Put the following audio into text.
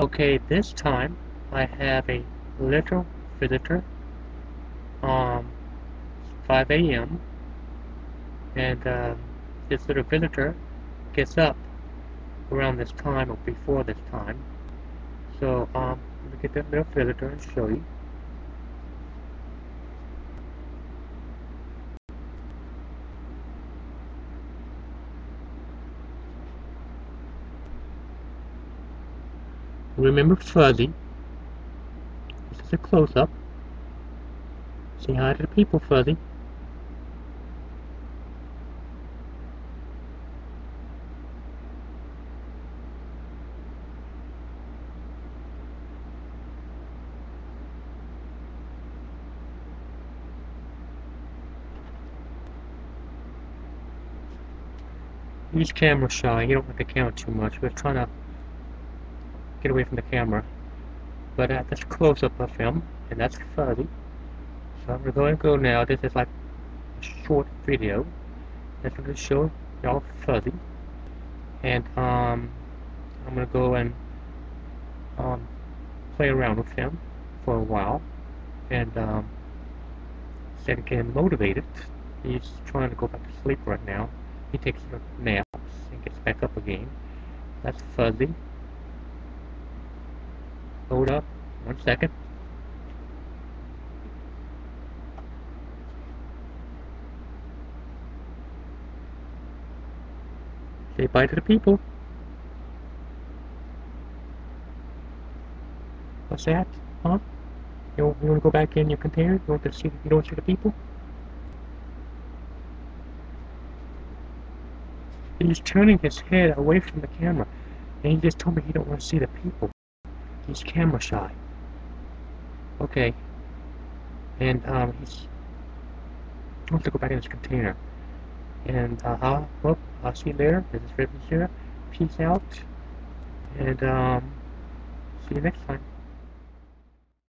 Okay, this time I have a little visitor. Um, 5 a.m. And um, this little visitor gets up around this time or before this time. So um, let me get that little visitor and show you. Remember Fuzzy. This is a close-up. Say hi to the people, Fuzzy. He's camera shy. He don't like the camera too much. We're trying to get away from the camera. But uh, that's close up of him, and that's Fuzzy. So we're going to go now. This is like a short video. That's going to show y'all Fuzzy. And um, I'm going to go and um, play around with him for a while. And um, of getting motivated, he's trying to go back to sleep right now. He takes naps and gets back up again. That's Fuzzy. Hold up. One second. Say bye to the people. What's that? Huh? You, you want to go back in your container? You want to see? You don't see the people? He's turning his head away from the camera, and he just told me he don't want to see the people. He's camera shy. Okay. And um, he's. I have to go back in his container. And uh, I'll, well, I'll see you later. This is here. Peace out. And um, see you next time.